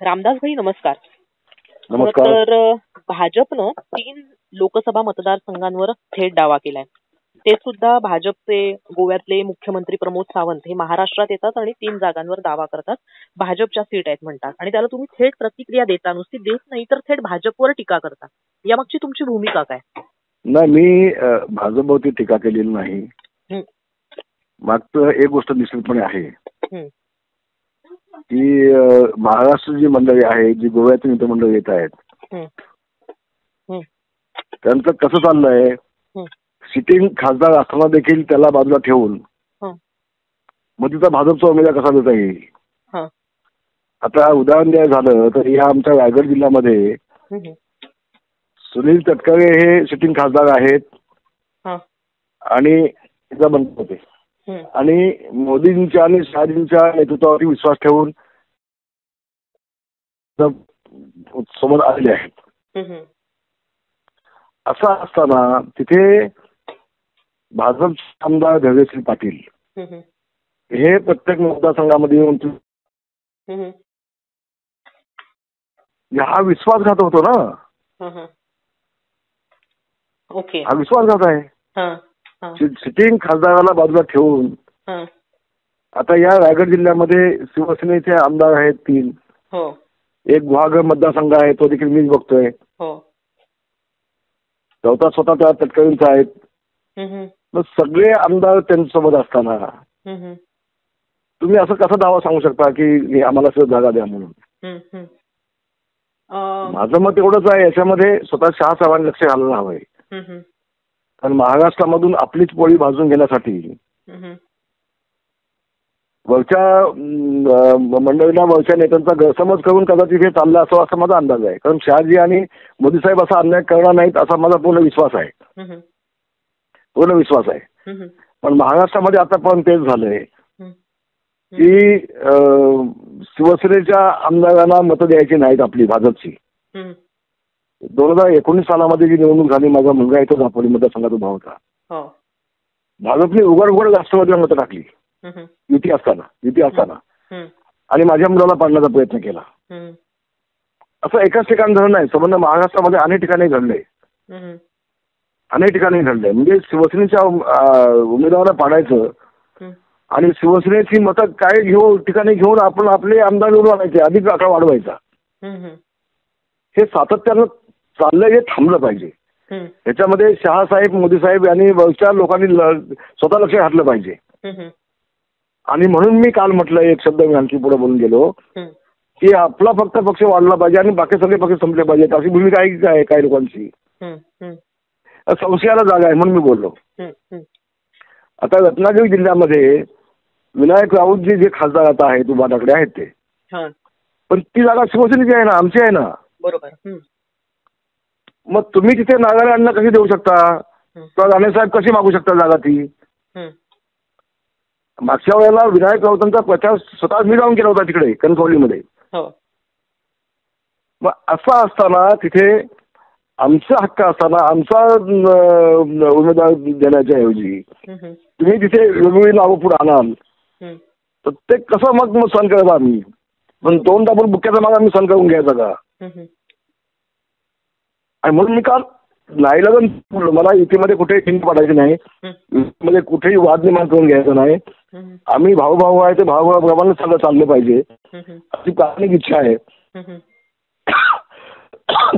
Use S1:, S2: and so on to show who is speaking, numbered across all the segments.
S1: रामदास भाई नमस्कार.
S2: नमस्कार
S1: तर भाजपनं तीन लोकसभा मतदारसंघांवर थेट दावा केलाय. ते सुद्धा भाजपचे गोव्यातले मुख्यमंत्री प्रमोद सावंत हे महाराष्ट्रात येतात आणि तीन जागांवर दावा करतात. भाजपच्या सीट आहेत म्हणतात. आणि त्याला तुम्ही थेट प्रतिक्रिया देता नुसती देत नाही तर थेट भाजपवर टीका करता. यामागची तुमची भूमिका काय?
S2: नाही मी भाजपवरती टीका केलेली नाही. मागचं एक गोष्ट निश्चितपणे आहे. की महाराष्ट्र जी मंडळी आहे जी गोव्यातून इथं मंडळी येत आहेत. त्यांचं कसं चाललंय. सिटिंग खासदार असताना देखील त्याला बाजूला ठेवून. मग तिथं भाजपचा उमेदवार कसा देता येईल. आता उदाहरण द्यायचं झालं तर या आमच्या रायगड जिल्ह्यामध्ये. सुनील तटकरे हे सिटिंग खासदार आहेत
S1: हं.
S2: आणि तिचा होते. आणि मोदींच्या आणि शहाजींच्या नेतृत्वावरती विश्वास ठेवून समोर आलेले आहेत. असं असताना तिथे भाजपचे आमदार धैर्यश्री पाटील. हे प्रत्येक मतदारसंघामध्ये येऊन. हा विश्वासघात होतो ना.
S1: ओके
S2: हा विश्वासघात आहे सिटिंग खासदाराला बाजूला ठेवून
S1: हा
S2: आता या रायगड जिल्ह्यामध्ये शिवसेनेचे आमदार आहेत तीन
S1: हो
S2: एक गुहागर मतदारसंघ आहे तो देखील मीच बघतोय
S1: हो
S2: चौथा स्वतः त्या तटकरींचा आहेत
S1: हम्म.
S2: मग सगळे आमदार त्यांच्यासोबत असताना
S1: हम्म.
S2: तुम्ही असं कसा दावा सांगू शकता की हे आम्हाला सुद्धा जागा द्या म्हणून
S1: हम्म. अं,
S2: माझं मत एवढंच आहे याच्यामध्ये स्वतः शहासाहेबांनी लक्ष घालायला हवंय
S1: हम्म.
S2: कारण महाराष्ट्रामधून आपलीच पोळी भाजून घेण्यासाठी
S1: हम्म.
S2: वरच्या मंडळीला वरच्या नेत्यांचा गैरसमज करून कदाचित हे चाललं असं असा माझा अंदाज आहे कारण शहाजी आणि मोदी साहेब असा अन्याय करणार नाहीत असा माझा पूर्ण विश्वास आहे. पूर्ण विश्वास आहे. पण महाराष्ट्रामध्ये आता पण तेच झालंय. की शिवसेनेच्या आमदारांना मतं द्यायची नाहीत आपली भाजपची. दोन हजार एकोणीस सालामध्ये जी निवडणूक झाली माझा मुलगा इथं दापोली मतदारसंघात उभा होता
S1: हो
S2: भाजपने उघड उघड राष्ट्रवादीला मतं टाकली. युती असताना युती असताना. आणि माझ्या मुलाला पाडण्याचा प्रयत्न केला. असं एकाच ठिकाणी घडलं नाही संबंध महाराष्ट्रामध्ये अनेक ठिकाणी
S1: हम्म.
S2: अनेक ठिकाणी घडलंय म्हणजे शिवसेनेच्या उमेदवाराला पाडायचं. आणि शिवसेनेची मतं काय घेऊ ठिकाणी घेऊन आपण आपले आमदार निवडून आणायचे अधिक आकडा वाढवायचा. हे सातत्यानं चाललंय हे थांबलं पाहिजे. याच्यामध्ये शहासाहेब मोदी साहेब यांनी वरच्या लोकांनी स्वतः लक्ष घातलं पाहिजे. आणि म्हणून मी काल म्हटलं एक शब्द मी आणखी पुढे बोलून गेलो. की आपला फक्त पक्ष वाढला पाहिजे आणि बाकी सगळे पक्ष संपले पाहिजेत. अशी भूमिका आहे की काय काही लोकांची. संशयाला जागा आहे म्हणून मी बोललो. आता रत्नागिरी जिल्ह्यामध्ये विनायक राऊत जे जे खासदार आता आहेत उभाटाकडे आहेत ते.
S1: हा.
S2: पण ती जागा शिवसेनेची आहे ना आमची आहे ना?
S1: बरोबर.
S2: मग तुम्ही तिथे अण्णा कशी देऊ शकता? राणेसाहेब कशी मागू शकता जागा ती. मागच्या वेळेला विनायक राऊतांचा प्रचार स्वतः मी जाऊन केला होता तिकडे कणकवलीमध्ये
S1: हो
S2: मग असं असताना तिथे आमचा हक्क असताना आमचा उमेदवार देण्याच्या ऐवजी. तुम्ही तिथे वेगवेगळी नावं पुढे आणाल. तर ते कसं मग मग सहन करायचं आम्ही पण दोनदा पण बुक्याचा माग आम्ही सहन करून घ्यायचा का. आणि म्हणून मी काल नाईलागन बोललो मला युतीमध्ये कुठेही खिंड पडायची नाही. युतीमध्ये कुठेही वाद निर्माण करून घ्यायचा नाही आम्ही भाऊभाऊ आहे ते भाऊभावाप्रमाणे सगळं चाललं पाहिजे. अशी प्राथमिक इच्छा आहे.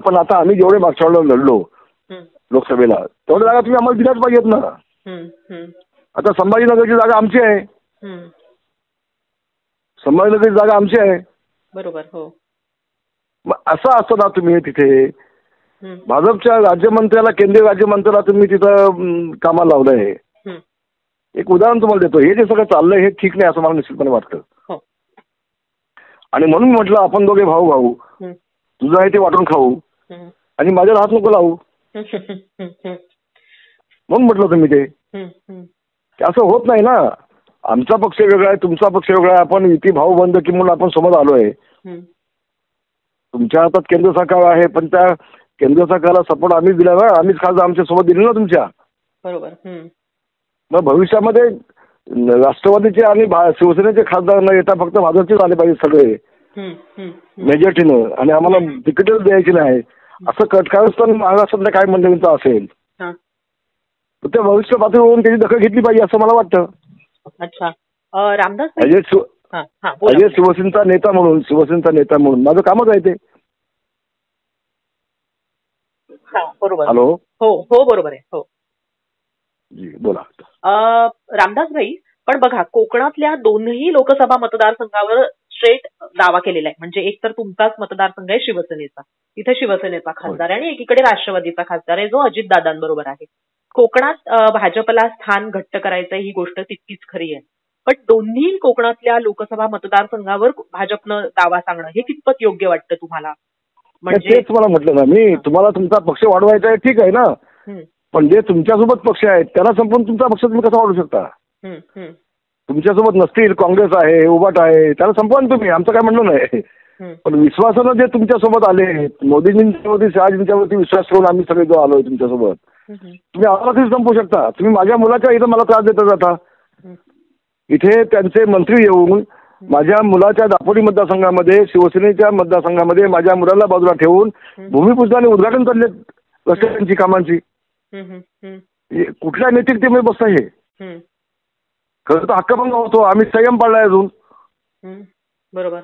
S2: पण आता आम्ही जेवढे मागच्या वेळेला लढलो. लोकसभेला तेवढ्या जागा तुम्ही आम्हाला दिल्याच पाहिजेत ना. आता संभाजीनगरची जागा आमची आहे. संभाजीनगरची जागा आमची आहे
S1: बरोबर हो
S2: मग असं असताना तुम्ही तिथे. भाजपच्या राज्यमंत्र्याला केंद्रीय राज्यमंत्र्याला तुम्ही तिथं कामाला लावलंय
S1: हम्म.
S2: एक उदाहरण तुम्हाला देतो. हे जे सगळं चाललंय हे ठीक नाही असं मला निश्चितपणे वाटतं.
S1: हो.
S2: आणि म्हणून म्हटलं आपण दोघे भाऊ भाऊ. तुझं आहे ते वाटून खाऊ. आणि माझ्याला हात नको लावू. म्हणून म्हटलं तुम्ही ते. असं होत नाही ना. आमचा पक्ष वेगळा आहे तुमचा पक्ष वेगळा आहे. आपण युती भाऊ बंद की म्हणून आपण समोर आलोय. तुमच्या हातात केंद्र सरकार आहे पण त्या केंद्र सरकारला सपोर्ट आम्हीच दिला ना. आम्हीच खासदार आमच्यासोबत दिले ना तुमच्या.
S1: बरोबर.
S2: मग भविष्यामध्ये राष्ट्रवादीचे आणि भा- शिवसेनेचे खासदार न येता फक्त भाजपचेच आले पाहिजे सगळे. मेजॉरिटीनं. आणि आम्हाला तिकीटच द्यायची नाही. असं कटकारस्थान महाराष्ट्रातल्या काय मंडळींचं असेल. तर त्या भविष्य पातळीवरून त्याची दखल घेतली पाहिजे असं मला वाटतं.
S1: अच्छा. रामदास
S2: अजय शिवसेनेचा नेता म्हणून शिवसेनेचा नेता म्हणून. माझं कामच आहे ते.
S1: हा बरोबर.
S2: हॅलो?
S1: हो हो बरोबर आहे. हो.
S2: बोला.
S1: रामदास भाई पण बघा कोकणातल्या दोनही लोकसभा मतदारसंघावर स्ट्रेट दावा केलेला आहे. म्हणजे एक तर तुमचाच मतदारसंघ आहे शिवसेनेचा. इथे शिवसेनेचा खासदार आहे आणि एकीकडे राष्ट्रवादीचा खासदार आहे जो अजितदादांबरोबर आहे. कोकणात भाजपला स्थान घट्ट करायचं ही गोष्ट तितकीच खरी आहे. पण दोन्ही कोकणातल्या लोकसभा मतदारसंघावर भाजपनं दावा सांगणं हे कितपत योग्य वाटतं तुम्हाला? म्हणजे
S2: तेच मला म्हटलं ना मी. तुम्हाला तुमचा पक्ष वाढवायचा आहे ठीक आहे ना. पण जे तुमच्यासोबत पक्ष आहेत त्यांना संपून तुमचा पक्ष तुम्ही कसा वाढू शकता? तुमच्यासोबत नसतील काँग्रेस आहे उबाट आहे त्याला संपवा तुम्ही आमचं काय म्हणणं नाही. पण विश्वासानं जे तुमच्यासोबत आले मोदीजींच्यावरती शहाजींच्यावरती विश्वास ठेवून आम्ही सगळे जो आलोय तुमच्यासोबत तुम्ही आम्हाला कधी संपू शकता. तुम्ही माझ्या मुलाच्या इथं मला त्रास देता जाता. इथे त्यांचे मंत्री येऊन माझ्या मुलाच्या दापोली मतदारसंघामध्ये शिवसेनेच्या मतदारसंघामध्ये माझ्या मुलाला बाजूला ठेवून भूमिपूजन आणि उद्घाटन चालले रस्त्यांची कामांची. कुठल्या नैतिकतेमध्ये बसता हे खरं तर हक्कभंग होतो आम्ही संयम पाळलाय अजून.
S1: बरोबर.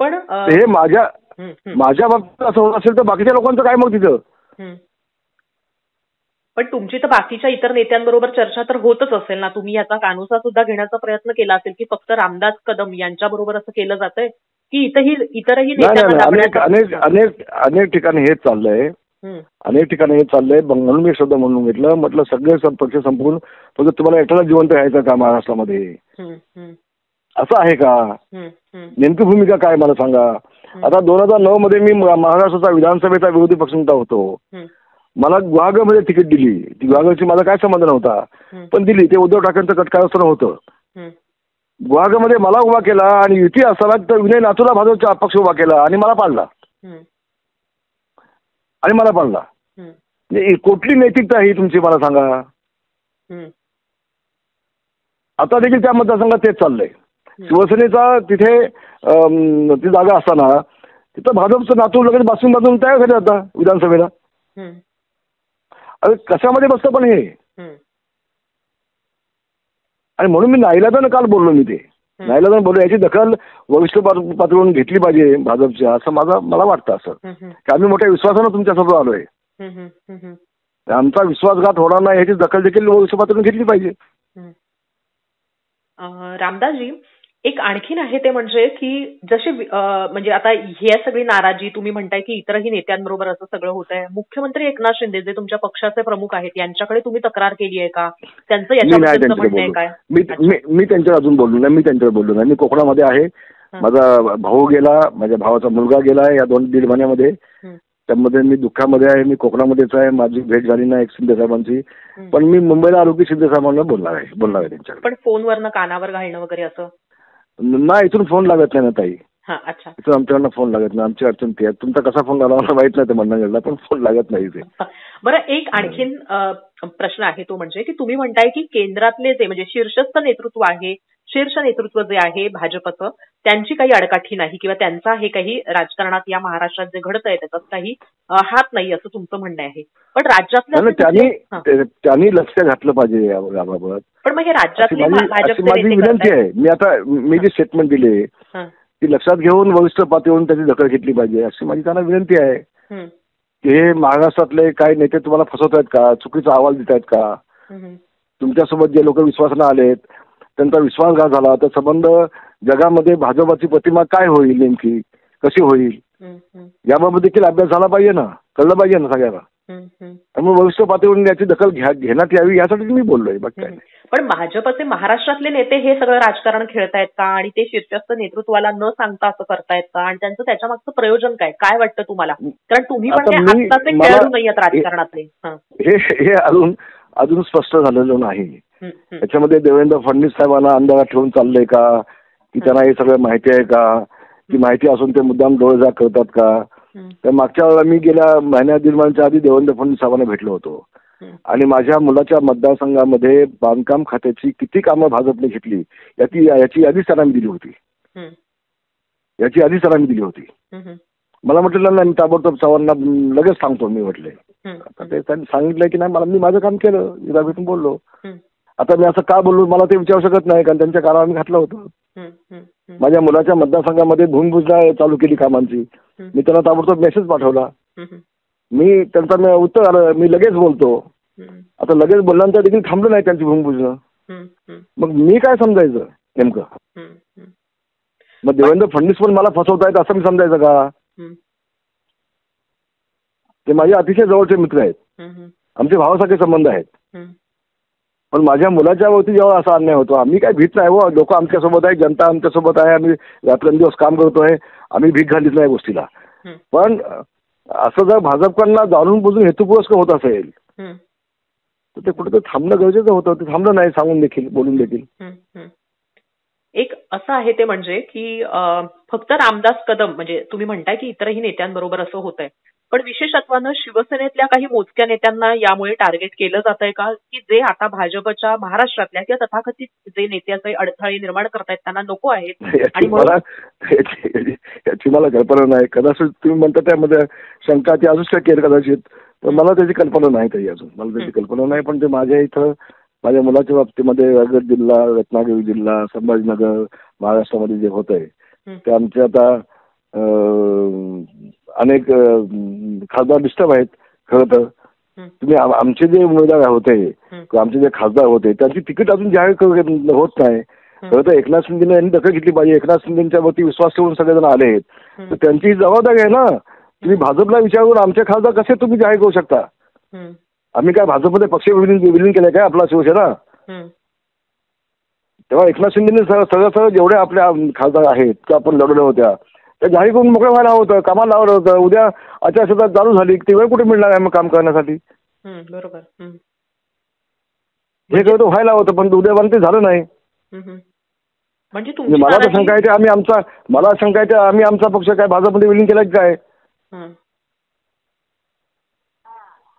S1: पण
S2: हे माझ्या माझ्या बाबतीत असं होत असेल तर बाकीच्या लोकांचं काय मग तिथं.
S1: पण तुमची तर बाकीच्या इतर नेत्यांबरोबर चर्चा तर होतच असेल ना तुम्ही याचा कानोसा सुद्धा घेण्याचा प्रयत्न केला असेल की फक्त रामदास कदम यांच्या बरोबर असं केलं जातंय की इतरही
S2: नाही. अनेक अनेक अनेक ठिकाणी हेच चाललंय अनेक ठिकाणी हे चाललंय. म्हणून मी शब्द म्हणून घेतलं. म्हटलं सगळे पक्ष संपवून फक्त तुम्हाला एकट्याला जिवंत राहायचं का महाराष्ट्रामध्ये? असं आहे का? नेमकी भूमिका काय मला सांगा? आता दोन हजार नऊ मध्ये मी महाराष्ट्राचा विधानसभेचा विरोधी पक्षनेता होतो. मला गुहागरमध्ये तिकीट दिली. ती गुहागरची माझा काय संबंध नव्हता. पण दिली. ते उद्धव ठाकरेंचं कटकारस्थान होतं.
S1: हम्म,
S2: गुहागरमध्ये मला उभा केला आणि युती असताना तर विनय नाथूला भाजपचा अपक्ष उभा केला आणि मला पाडला. आणि मला
S1: हम्म,
S2: म्हणजे कुठली नैतिकता ही तुमची मला सांगा. आता देखील त्या मतदारसंघात तेच चाललंय. शिवसेनेचा तिथे ती जागा असताना तिथं भाजपचं नातू लगेच बासून बाजून तयार झाले आता विधानसभेला. अरे कशामध्ये बसतं पण हे? आणि म्हणून मी नाईलाजानं काल बोललो मी ते. नाईलाजानं बोललो याची दखल वरिष्ठ पात- पातळीवरून घेतली पाहिजे भाजपच्या असं माझा मला वाटतं असं. की आम्ही मोठ्या विश्वासानं तुमच्यासोबत आलोय. आमचा विश्वासघात होणार नाही याची दखल देखील वरिष्ठ पातळीवरून घेतली पाहिजे.
S1: रामदासजी एक आणखीन आहे ते म्हणजे की जसे म्हणजे आता ही सगळी नाराजी तुम्ही म्हणताय की इतरही नेत्यांबरोबर असं सगळं होत आहे मुख्यमंत्री एकनाथ शिंदे जे तुमच्या पक्षाचे प्रमुख आहेत यांच्याकडे तुम्ही तक्रार केली आहे का? त्यांचं
S2: त्यांच्याकडे
S1: म्हणणं आहे काय?
S2: मी त्यांच्यावर अजून बोललो नाही. मी त्यांच्यावर बोललो नाही. मी कोकणामध्ये आहे. माझा भाऊ गेला माझ्या भावाचा मुलगा गेला या दोन दीड महिन्यामध्ये. त्यामध्ये मी दुःखामध्ये आहे. मी कोकणामध्येच आहे. माझी भेट झाली नाही शिंदे साहेबांची. पण मी मुंबईला आलो की शिंदे साहेबांना बोलणार आहे. बोलणार आहे त्यांच्याकडे.
S1: पण फोनवरनं कानावर घालणं वगैरे असं?
S2: नाही इथून फोन लागत नाही ना ताई.
S1: हा अच्छा.
S2: इथून आमच्याकडनं फोन लागत नाही. आमची अडचण ती आहे. तुमचा कसा फोन लागला मला माहीत नाही ते गेला पण फोन लागत नाही इथे.
S1: बरं एक आणखीन अ, प्रश्न आहे तो म्हणजे की तुम्ही म्हणताय की केंद्रातले जे म्हणजे शीर्षस्थ नेतृत्व आहे शीर्ष नेतृत्व जे आहे भाजपचं त्यांची काही अडकाठी नाही किंवा त्यांचा हे काही राजकारणात या महाराष्ट्रात जे घडत आहे त्याच्यात काही हात नाही असं तुमचं म्हणणं आहे. पण राज्यातले
S2: त्यांनी त्यांनी लक्ष घातलं पाहिजे याबाबत.
S1: पण मग हे राज्यातले
S2: माझी विनंती. आहे. मी आता मी जी स्टेटमेंट दिली
S1: हा.
S2: ती लक्षात घेऊन वरिष्ठ पातळीवरून त्याची दखल घेतली पाहिजे. अशी माझी त्यांना विनंती आहे की हे महाराष्ट्रातले काही नेते तुम्हाला फसवत आहेत का? चुकीचा अहवाल देत आहेत का तुमच्यासोबत जे लोक विश्वासानं आलेत त्यांचा विश्वासघात झाला तर संबंध जगामध्ये भाजपाची प्रतिमा काय होईल नेमकी? कशी होईल? याबाबत देखील अभ्यास झाला पाहिजे ना? कळलं पाहिजे ना
S1: हम्म.
S2: त्यामुळे भविष्य पातळीवरून याची दखल घ्या घेण्यात यावी यासाठी मी बोललोय बाकी.
S1: पण भाजपचे महाराष्ट्रातले नेते हे सगळं राजकारण खेळतायत का? आणि ते शीर्षस्थ नेतृत्वाला न सांगता असं करतायत का? आणि त्यांचं त्याच्या मागचं प्रयोजन काय? काय वाटतं तुम्हाला? कारण तुम्ही खेळाडू नाही राजकारणातले. हे
S2: अजून अजून स्पष्ट झालेलं नाही.
S1: हं, हं,
S2: याच्यामध्ये देवेंद्र फडणवीस साहेबांना अंधारात ठेवून चाललंय का? की त्यांना हे सगळं माहिती आहे का? की माहिती असून ते मुद्दाम डोळेजा करतात का? तर मागच्या वेळेला मी गेल्या महिन्या दीड महिन्याच्या आधी देवेंद्र फडणवीस साहेबांना भेटलो होतो. आणि माझ्या मुलाच्या मतदारसंघामध्ये बांधकाम खात्याची किती कामं भाजपने घेतली याची याची यादीच त्यांना मी दिली होती. याची आधी सरांनी दिली होती. मला म्हटलं नाही मी ताबडतोब चव्हाणांना म, लगेच सांगतो मी म्हटले. आता ते त्यांनी सांगितलं की नाही मला मी माझं काम केलं विधा भेटून बोललो. आता मी असं का बोललो मला ते विचारू शकत नाही कारण त्यांच्या कानावर मी घातलं होतं. माझ्या मुलाच्या मतदारसंघामध्ये भूमिपूजना चालू केली कामांची. मी त्यांना ताबडतोब मेसेज पाठवला. मी त्यांचा मी उत्तर आलं मी लगेच बोलतो. आता लगेच बोलल्यानंतर देखील थांबलं नाही त्यांची भूमिपूजन मग मी काय समजायचं नेमकं? मग देवेंद्र फडणवीस पण मला फसवतायत असं मी समजायचं का? ते माझे अतिशय जवळचे मित्र आहेत. आमचे भावासारखे संबंध आहेत. पण माझ्या मुलाच्या वरती जेव्हा असा अन्याय होतो आम्ही काय भीत नाही हो. लोक आमच्यासोबत आहे जनता आमच्यासोबत आहे आम्ही रात्रंदिवस काम करतोय आम्ही भीक घालीत नाही गोष्टीला. पण असं जर भाजपकडनं जाणून बुजून हेतुपुरस्कर होत असेल तर ते कुठेतरी थांबणं गरजेचं होतं. ते थांबलं नाही सांगून देखील बोलून देखील.
S1: एक असं आहे ते म्हणजे की फक्त रामदास कदम म्हणजे तुम्ही म्हणताय की इतरही नेत्यांबरोबर असं होत आहे पण विशेषत्वानं शिवसेनेतल्या काही मोजक्या नेत्यांना यामुळे टार्गेट केलं जात आहे का? की जे आता भाजपच्या महाराष्ट्रातल्या किंवा तथाकथित जे नेत्याचे अडथळे निर्माण करतायत त्यांना नको आहेत. आणि
S2: मला याची मला कल्पना नाही. कदाचित तुम्ही म्हणता त्यामध्ये शंका ती असू शकेल कदाचित. पण मला त्याची कल्पना नाही काही अजून. मला त्याची कल्पना नाही पण ते माझ्या इथं माझ्या मुलाच्या बाबतीमध्ये रायगड जिल्हा रत्नागिरी जिल्हा संभाजीनगर महाराष्ट्रामध्ये जे होत आहे. ते आमचे आता अनेक खासदार डिस्टर्ब आहेत खरं तर. तुम्ही आम- आमचे जे उमेदवार होते आमचे जे खासदार होते त्यांची तिकीट अजून जाहीर करू- होत नाही. खरं तर एकनाथ शिंदेने यांनी दखल घेतली पाहिजे. एकनाथ शिंदेच्या वरती विश्वास ठेवून सगळेजण आले आहेत. तर त्यांची ही जबाबदारी आहे ना. तुम्ही भाजपला विचारून आमचे खासदार कसे तुम्ही जाहीर करू शकता? आम्ही काय भाजपमध्ये पक्ष विलीन विलीन केलं काय आपला शिवसेना? तेव्हा एकनाथ शिंदेने सगळं सगळं सगळं जेवढे आपल्या खासदार आहेत त्या आपण लढवल्या होत्या. त्या जाहीर करून मोकळं व्हायला हवं होतं कामाला लावलं होतं. उद्या आचारसंहिता चालू झाली. ती वेळ कुठे मिळणार आहे मग काम करण्यासाठी?
S1: बरोबर.
S2: हे खरं तर व्हायला होतं पण उद्या ते झालं नाही.
S1: म्हणजे
S2: म्हणजे
S1: तुमची
S2: मला तर
S1: नाराजी-
S2: शंका येते आम्ही आमचा मला शंका येते आम्ही आमचा पक्ष काय भाजपमध्ये विलीन केला की काय.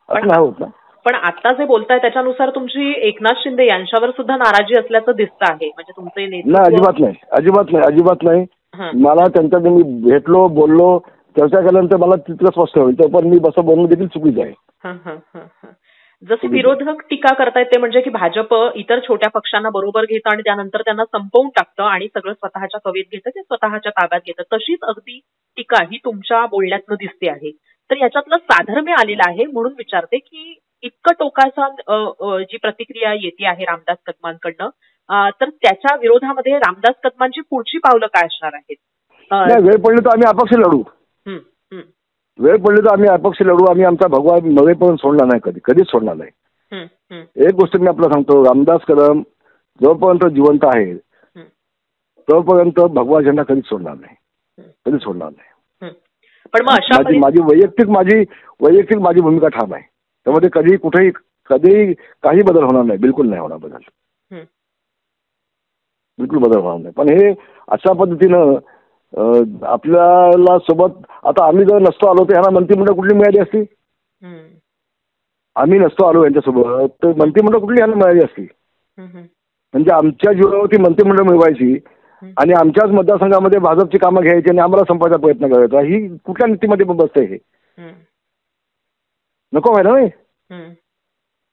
S2: असं नाही होत ना.
S1: पण आता जे बोलताय त्याच्यानुसार तुमची एकनाथ शिंदे यांच्यावर सुद्धा नाराजी असल्याचं दिसतं आहे. म्हणजे तुमचे
S2: नाही
S1: नेतृत्व
S2: अजिबात नाही. अजिबात नाही. अजिबात नाही. मला त्यांच्याकडे मी भेटलो बोललो चर्चा केल्यानंतर मला तितकं स्पष्ट होईल. पण मी बसं बोलणं देखील चुकीचं आहे.
S1: जसे विरोधक टीका करतायत ते म्हणजे की भाजप इतर छोट्या पक्षांना बरोबर घेतं आणि त्यानंतर त्यांना संपवून टाकतं आणि सगळं स्वतःच्या कवेत घेतं ते स्वतःच्या ताब्यात घेतं. तशीच अगदी टीका ही तुमच्या बोलण्यातनं दिसते आहे. तर याच्यातलं साधर्म्य आलेलं आहे म्हणून विचारते की इतकं टोकाचा जी प्रतिक्रिया येते आहे रामदास कदमांकडनं तर त्याच्या विरोधामध्ये रामदास कदमांची पुढची पावलं काय असणार आहेत?
S2: वेळ पडली तर आम्ही अपक्ष लढू. वेळ पडली तर आम्ही अपक्ष लढू. आम्ही आमचा भगवा नवेपण सोडणार नाही कधी. कधीच सोडणार नाही. एक गोष्ट मी आपल्याला सांगतो. रामदास कदम जोपर्यंत जिवंत आहे तोपर्यंत भगवा झेंडा कधीच सोडणार नाही. कधीच सोडणार नाही.
S1: पण मग
S2: माझी माझी वैयक्तिक माझी वैयक्तिक माझी भूमिका ठाम आहे. त्यामध्ये कधी कुठेही कधीही काही बदल होणार नाही. बिलकुल नाही होणार बदल. बिलकुल बदल होणार नाही. पण हे अशा पद्धतीनं आपल्याला सोबत आता आम्ही जर नसतो आलो तर ह्यांना मंत्रिमंडळ कुठली मिळाली असती? आम्ही नसतो आलो यांच्यासोबत तर मंत्रिमंडळ कुठली ह्यांना मिळाली असती? म्हणजे आमच्या जीवनावरती मंत्रिमंडळ मिळवायची. आणि आमच्याच मतदारसंघामध्ये भाजपची कामं घ्यायची आणि आम्हाला संपायचा प्रयत्न करायचा. ही कुठल्या नीतीमध्ये बसतंय हे?
S1: हं,
S2: नको व्हायला नाही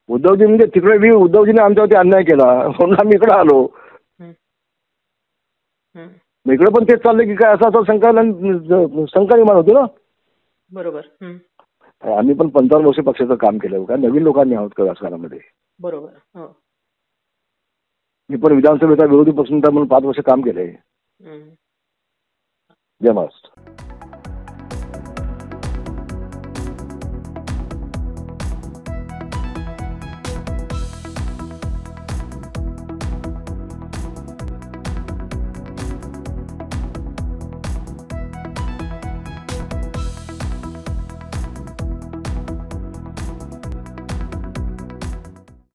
S2: उद्धवजी म्हणजे तिकडे मी उद्धवजीने आमच्यावरती अन्याय केला. म्हणून आम्ही इकडे आलो. मग इकडे पण तेच चाललंय की काय असं असं शंका शंका निर्माण होती ना?
S1: बरोबर.
S2: आम्ही पण पंचावन्न वर्ष पक्षाचं काम केलं. काय नवीन लोकांनी आहोत का राजकारणामध्ये?
S1: बरोबर. हो.
S2: मी पण विधानसभेचा विरोधी पक्षनेता म्हणून पाच वर्ष काम केलंय. जय महाराष्ट्र.